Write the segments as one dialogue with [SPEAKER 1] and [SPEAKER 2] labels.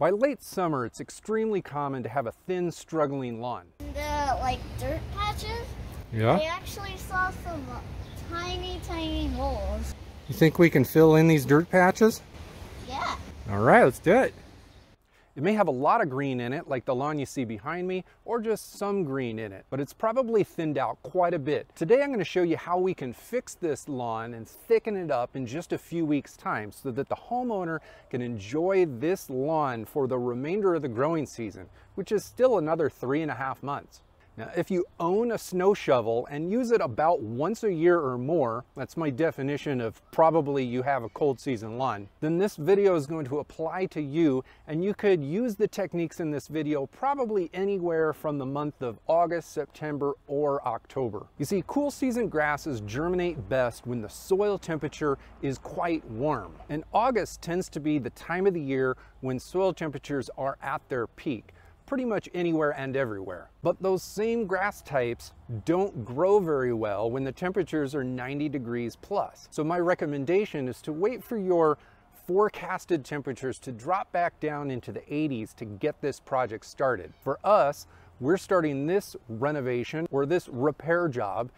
[SPEAKER 1] By late summer, it's extremely common to have a thin, struggling lawn.
[SPEAKER 2] The like dirt patches,
[SPEAKER 1] Yeah?
[SPEAKER 2] I actually saw some tiny, tiny holes.
[SPEAKER 1] You think we can fill in these dirt patches?
[SPEAKER 2] Yeah.
[SPEAKER 1] All right, let's do it. It may have a lot of green in it, like the lawn you see behind me, or just some green in it, but it's probably thinned out quite a bit. Today I'm going to show you how we can fix this lawn and thicken it up in just a few weeks time so that the homeowner can enjoy this lawn for the remainder of the growing season, which is still another three and a half months. Now, if you own a snow shovel and use it about once a year or more, that's my definition of probably you have a cold season lawn, then this video is going to apply to you and you could use the techniques in this video probably anywhere from the month of August, September, or October. You see, cool season grasses germinate best when the soil temperature is quite warm. And August tends to be the time of the year when soil temperatures are at their peak pretty much anywhere and everywhere. But those same grass types don't grow very well when the temperatures are 90 degrees plus. So my recommendation is to wait for your forecasted temperatures to drop back down into the 80s to get this project started. For us, we're starting this renovation or this repair job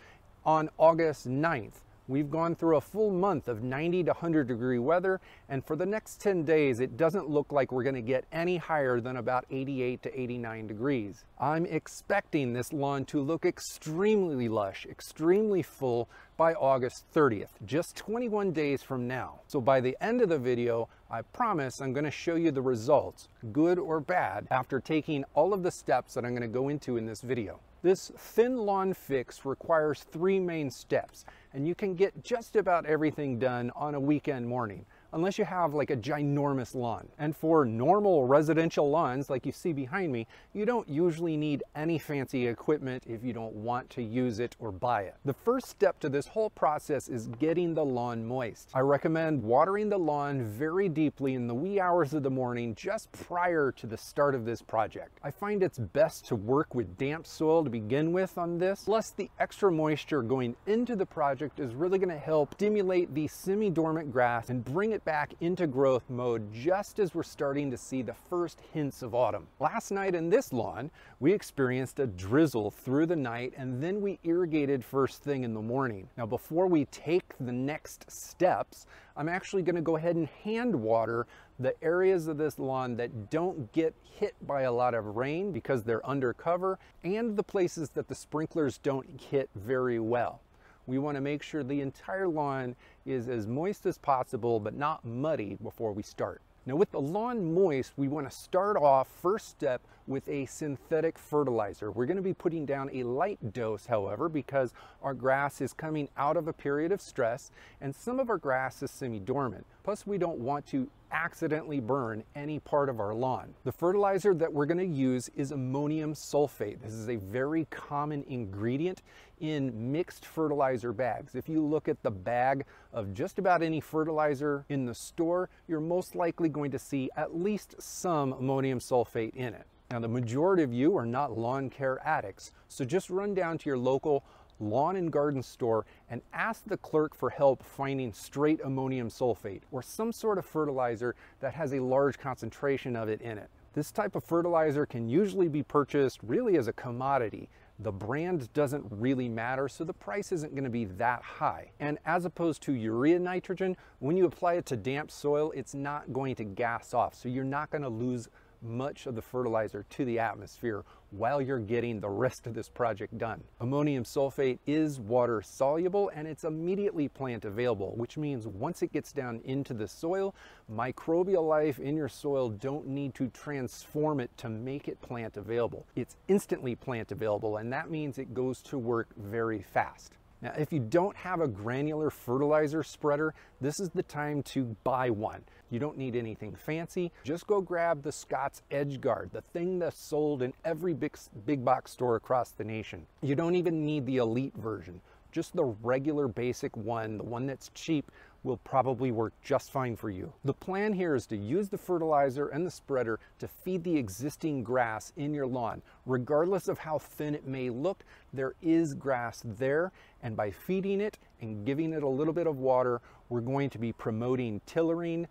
[SPEAKER 1] on August 9th. We've gone through a full month of 90 to 100 degree weather, and for the next 10 days, it doesn't look like we're gonna get any higher than about 88 to 89 degrees. I'm expecting this lawn to look extremely lush, extremely full by August 30th, just 21 days from now. So by the end of the video, I promise I'm gonna show you the results, good or bad, after taking all of the steps that I'm gonna go into in this video. This thin lawn fix requires three main steps, and you can get just about everything done on a weekend morning unless you have like a ginormous lawn. And for normal residential lawns like you see behind me, you don't usually need any fancy equipment if you don't want to use it or buy it. The first step to this whole process is getting the lawn moist. I recommend watering the lawn very deeply in the wee hours of the morning just prior to the start of this project. I find it's best to work with damp soil to begin with on this, plus the extra moisture going into the project is really gonna help stimulate the semi-dormant grass and bring it back into growth mode just as we're starting to see the first hints of autumn. Last night in this lawn, we experienced a drizzle through the night and then we irrigated first thing in the morning. Now before we take the next steps, I'm actually gonna go ahead and hand water the areas of this lawn that don't get hit by a lot of rain because they're undercover and the places that the sprinklers don't hit very well. We want to make sure the entire lawn is as moist as possible, but not muddy before we start. Now with the lawn moist, we want to start off first step with a synthetic fertilizer. We're going to be putting down a light dose, however, because our grass is coming out of a period of stress and some of our grass is semi-dormant. Plus we don't want to accidentally burn any part of our lawn. The fertilizer that we're going to use is ammonium sulfate. This is a very common ingredient in mixed fertilizer bags. If you look at the bag of just about any fertilizer in the store, you're most likely going to see at least some ammonium sulfate in it. Now, the majority of you are not lawn care addicts, so just run down to your local lawn and garden store and ask the clerk for help finding straight ammonium sulfate or some sort of fertilizer that has a large concentration of it in it. This type of fertilizer can usually be purchased really as a commodity. The brand doesn't really matter, so the price isn't going to be that high. And as opposed to urea nitrogen, when you apply it to damp soil, it's not going to gas off, so you're not going to lose much of the fertilizer to the atmosphere while you're getting the rest of this project done. Ammonium sulfate is water soluble and it's immediately plant available, which means once it gets down into the soil, microbial life in your soil don't need to transform it to make it plant available. It's instantly plant available and that means it goes to work very fast. Now, if you don't have a granular fertilizer spreader, this is the time to buy one. You don't need anything fancy. Just go grab the Scotts Edge Guard, the thing that's sold in every big, big box store across the nation. You don't even need the elite version. Just the regular basic one, the one that's cheap, will probably work just fine for you. The plan here is to use the fertilizer and the spreader to feed the existing grass in your lawn. Regardless of how thin it may look, there is grass there, and by feeding it and giving it a little bit of water, we're going to be promoting tillering,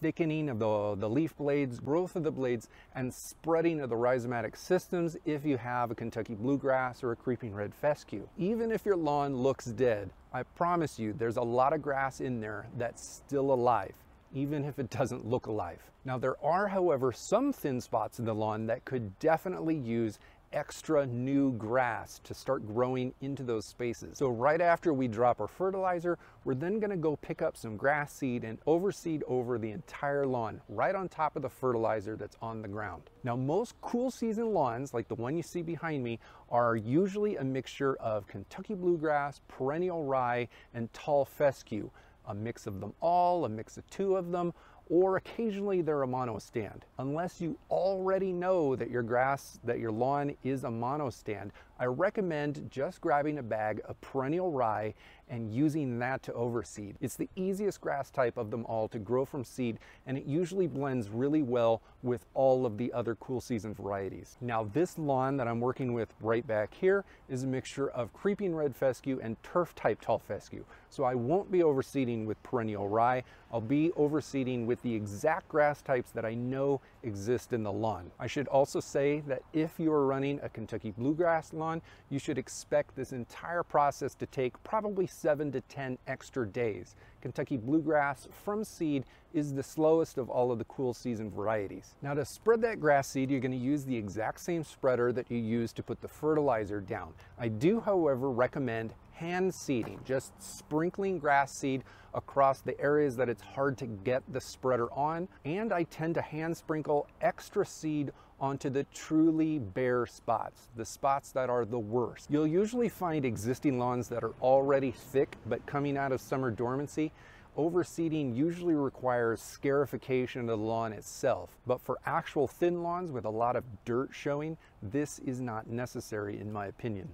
[SPEAKER 1] thickening of the, the leaf blades, growth of the blades, and spreading of the rhizomatic systems if you have a Kentucky bluegrass or a creeping red fescue. Even if your lawn looks dead, I promise you there's a lot of grass in there that's still alive even if it doesn't look alive. Now there are, however, some thin spots in the lawn that could definitely use extra new grass to start growing into those spaces. So right after we drop our fertilizer, we're then gonna go pick up some grass seed and overseed over the entire lawn, right on top of the fertilizer that's on the ground. Now most cool season lawns, like the one you see behind me, are usually a mixture of Kentucky bluegrass, perennial rye, and tall fescue. A mix of them all, a mix of two of them, or occasionally they're a monostand. Unless you already know that your grass, that your lawn is a monostand, I recommend just grabbing a bag of perennial rye and using that to overseed. It's the easiest grass type of them all to grow from seed and it usually blends really well with all of the other cool season varieties. Now this lawn that I'm working with right back here is a mixture of creeping red fescue and turf type tall fescue. So I won't be overseeding with perennial rye. I'll be overseeding with the exact grass types that I know exist in the lawn. I should also say that if you are running a Kentucky bluegrass lawn, you should expect this entire process to take probably seven to 10 extra days. Kentucky bluegrass from seed is the slowest of all of the cool season varieties. Now to spread that grass seed, you're gonna use the exact same spreader that you use to put the fertilizer down. I do, however, recommend hand seeding, just sprinkling grass seed across the areas that it's hard to get the spreader on. And I tend to hand sprinkle extra seed onto the truly bare spots, the spots that are the worst. You'll usually find existing lawns that are already thick but coming out of summer dormancy. Overseeding usually requires scarification of the lawn itself, but for actual thin lawns with a lot of dirt showing, this is not necessary in my opinion.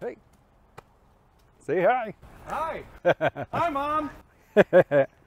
[SPEAKER 1] Hey, say hi.
[SPEAKER 3] Hi. Hi, Mom.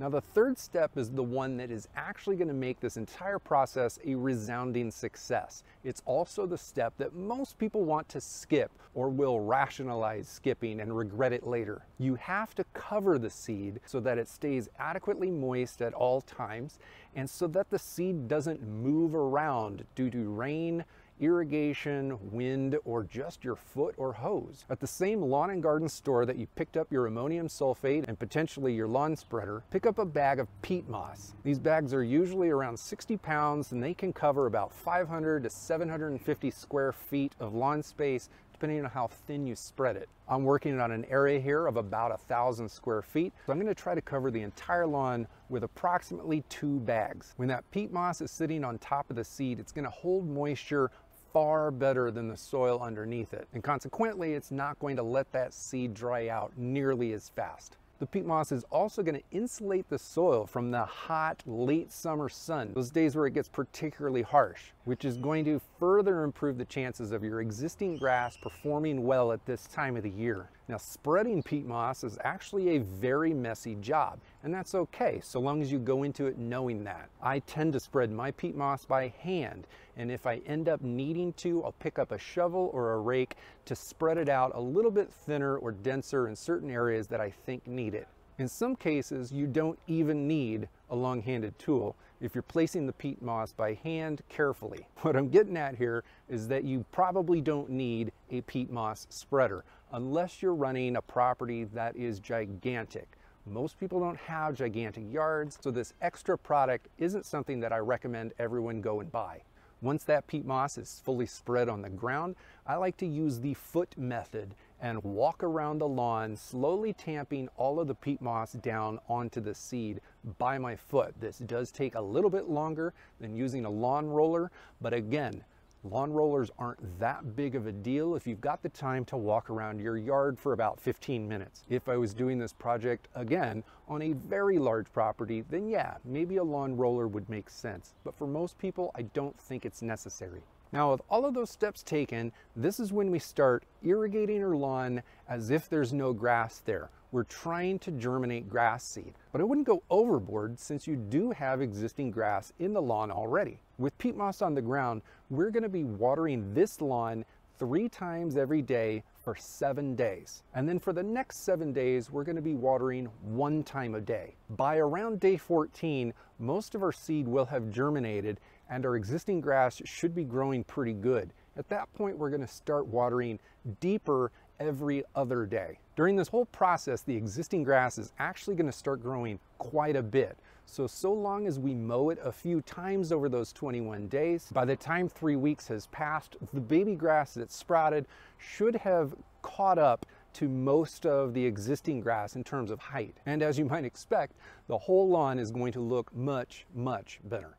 [SPEAKER 1] Now the third step is the one that is actually going to make this entire process a resounding success. It's also the step that most people want to skip or will rationalize skipping and regret it later. You have to cover the seed so that it stays adequately moist at all times and so that the seed doesn't move around due to rain, irrigation, wind, or just your foot or hose. At the same lawn and garden store that you picked up your ammonium sulfate and potentially your lawn spreader, pick up a bag of peat moss. These bags are usually around 60 pounds and they can cover about 500 to 750 square feet of lawn space depending on how thin you spread it. I'm working on an area here of about a thousand square feet. So I'm gonna try to cover the entire lawn with approximately two bags. When that peat moss is sitting on top of the seed, it's gonna hold moisture far better than the soil underneath it. And consequently, it's not going to let that seed dry out nearly as fast. The peat moss is also going to insulate the soil from the hot late summer sun, those days where it gets particularly harsh, which is going to further improve the chances of your existing grass performing well at this time of the year. Now spreading peat moss is actually a very messy job and that's okay so long as you go into it knowing that. I tend to spread my peat moss by hand and if I end up needing to I'll pick up a shovel or a rake to spread it out a little bit thinner or denser in certain areas that I think need it. In some cases you don't even need a long-handed tool if you're placing the peat moss by hand carefully. What I'm getting at here is that you probably don't need a peat moss spreader unless you're running a property that is gigantic. Most people don't have gigantic yards, so this extra product isn't something that I recommend everyone go and buy. Once that peat moss is fully spread on the ground, I like to use the foot method and walk around the lawn, slowly tamping all of the peat moss down onto the seed by my foot. This does take a little bit longer than using a lawn roller, but again, Lawn rollers aren't that big of a deal if you've got the time to walk around your yard for about 15 minutes. If I was doing this project again on a very large property, then yeah, maybe a lawn roller would make sense. But for most people, I don't think it's necessary. Now with all of those steps taken, this is when we start irrigating our lawn as if there's no grass there. We're trying to germinate grass seed, but I wouldn't go overboard since you do have existing grass in the lawn already. With peat moss on the ground, we're gonna be watering this lawn three times every day for seven days. And then for the next seven days, we're gonna be watering one time a day. By around day 14, most of our seed will have germinated and our existing grass should be growing pretty good. At that point, we're gonna start watering deeper every other day. During this whole process, the existing grass is actually gonna start growing quite a bit. So, so long as we mow it a few times over those 21 days, by the time three weeks has passed, the baby grass that sprouted should have caught up to most of the existing grass in terms of height. And as you might expect, the whole lawn is going to look much, much better.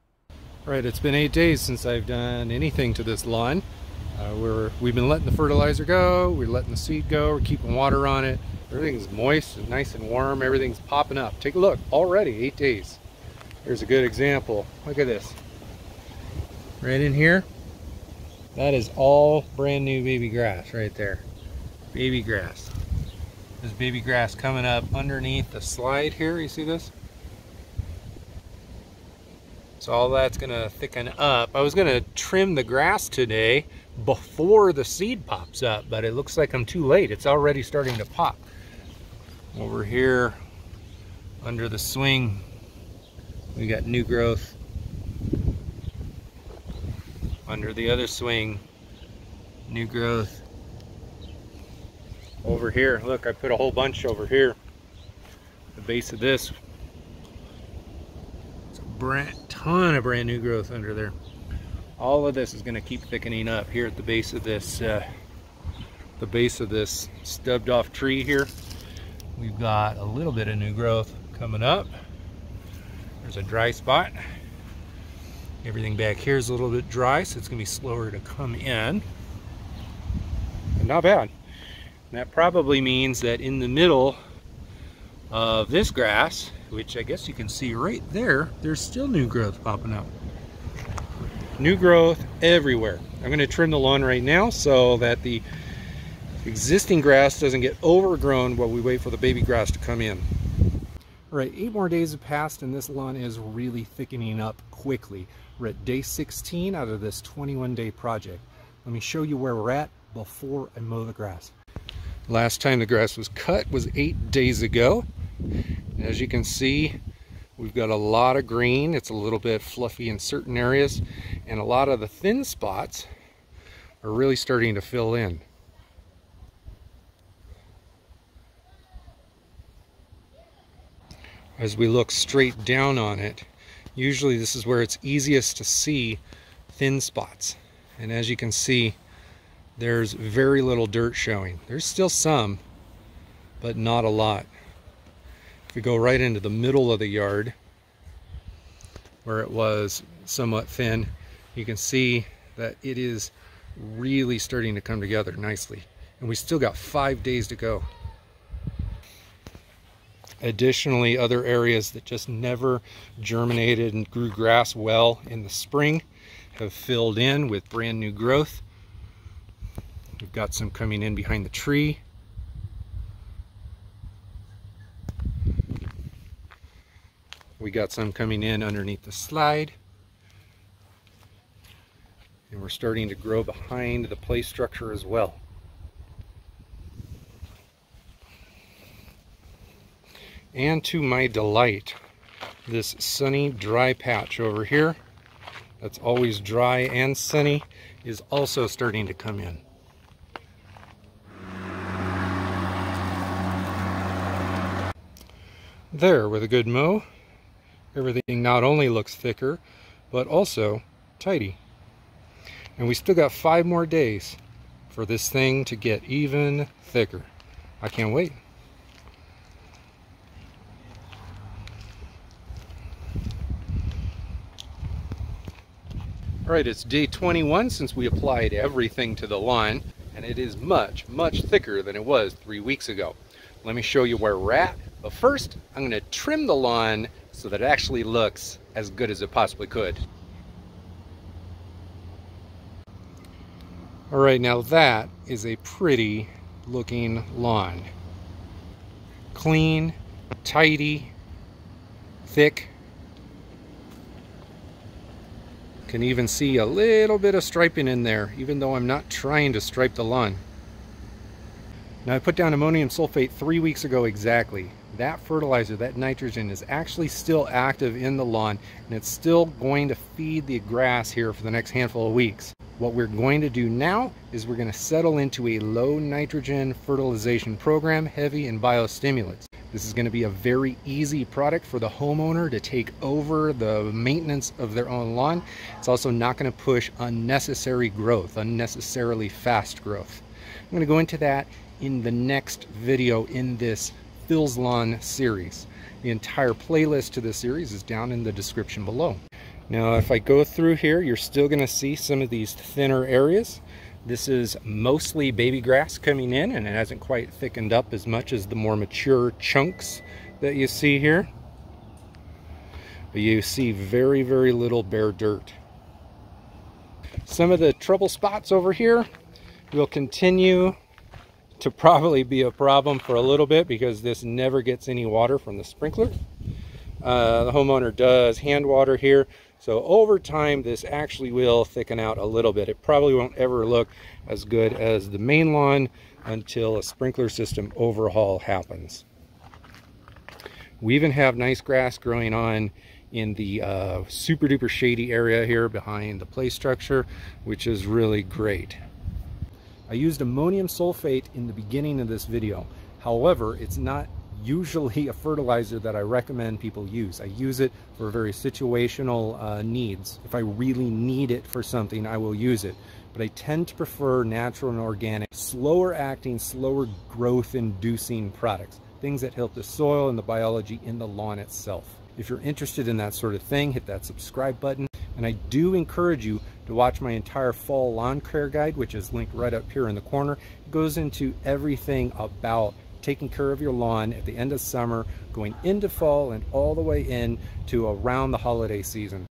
[SPEAKER 1] Right, it's been eight days since I've done anything to this lawn. Uh, we're, we've been letting the fertilizer go, we're letting the seed go, we're keeping water on it. Everything's moist and nice and warm, everything's popping up. Take a look, already eight days. Here's a good example. Look at this. Right in here, that is all brand new baby grass right there. Baby grass. There's baby grass coming up underneath the slide here, you see this? So all that's gonna thicken up. I was gonna trim the grass today before the seed pops up, but it looks like I'm too late. It's already starting to pop. Over here, under the swing, we got new growth. Under the other swing, new growth. Over here, look, I put a whole bunch over here. The base of this. It's a brand, ton of brand new growth under there. All of this is going to keep thickening up here at the base of this, uh, the base of this stubbed off tree here. We've got a little bit of new growth coming up. There's a dry spot. Everything back here is a little bit dry, so it's going to be slower to come in. Not bad. And that probably means that in the middle of this grass, which I guess you can see right there, there's still new growth popping up. New growth everywhere. I'm going to trim the lawn right now so that the existing grass doesn't get overgrown while we wait for the baby grass to come in. All right, eight more days have passed and this lawn is really thickening up quickly. We're at day 16 out of this 21 day project. Let me show you where we're at before I mow the grass. Last time the grass was cut was eight days ago. As you can see, we've got a lot of green. It's a little bit fluffy in certain areas and a lot of the thin spots are really starting to fill in. As we look straight down on it, usually this is where it's easiest to see thin spots. And as you can see, there's very little dirt showing. There's still some, but not a lot. We go right into the middle of the yard, where it was somewhat thin, you can see that it is really starting to come together nicely. And we still got five days to go. Additionally, other areas that just never germinated and grew grass well in the spring have filled in with brand new growth. We've got some coming in behind the tree. We got some coming in underneath the slide. And we're starting to grow behind the play structure as well. And to my delight, this sunny, dry patch over here, that's always dry and sunny, is also starting to come in. There, with a good mow, everything not only looks thicker, but also tidy. And we still got five more days for this thing to get even thicker. I can't wait. All right, it's day 21 since we applied everything to the lawn, and it is much, much thicker than it was three weeks ago. Let me show you where we're at, but first I'm gonna trim the lawn so that it actually looks as good as it possibly could. All right, now that is a pretty looking lawn. Clean, tidy, thick, Can even see a little bit of striping in there, even though I'm not trying to stripe the lawn. Now I put down ammonium sulfate three weeks ago exactly. That fertilizer, that nitrogen is actually still active in the lawn and it's still going to feed the grass here for the next handful of weeks. What we're going to do now is we're going to settle into a low nitrogen fertilization program heavy in biostimulants. This is going to be a very easy product for the homeowner to take over the maintenance of their own lawn. It's also not going to push unnecessary growth, unnecessarily fast growth. I'm going to go into that in the next video in this Phil's Lawn series. The entire playlist to this series is down in the description below. Now if I go through here, you're still going to see some of these thinner areas. This is mostly baby grass coming in and it hasn't quite thickened up as much as the more mature chunks that you see here. But you see very, very little bare dirt. Some of the trouble spots over here we'll continue to probably be a problem for a little bit because this never gets any water from the sprinkler. Uh, the homeowner does hand water here. So over time, this actually will thicken out a little bit. It probably won't ever look as good as the main lawn until a sprinkler system overhaul happens. We even have nice grass growing on in the uh, super duper shady area here behind the play structure, which is really great. I used ammonium sulfate in the beginning of this video. However, it's not usually a fertilizer that I recommend people use. I use it for very situational uh, needs. If I really need it for something, I will use it. But I tend to prefer natural and organic, slower acting, slower growth inducing products. Things that help the soil and the biology in the lawn itself. If you're interested in that sort of thing, hit that subscribe button. And I do encourage you to watch my entire fall lawn care guide, which is linked right up here in the corner. It goes into everything about taking care of your lawn at the end of summer, going into fall and all the way in to around the holiday season.